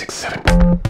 six, seven.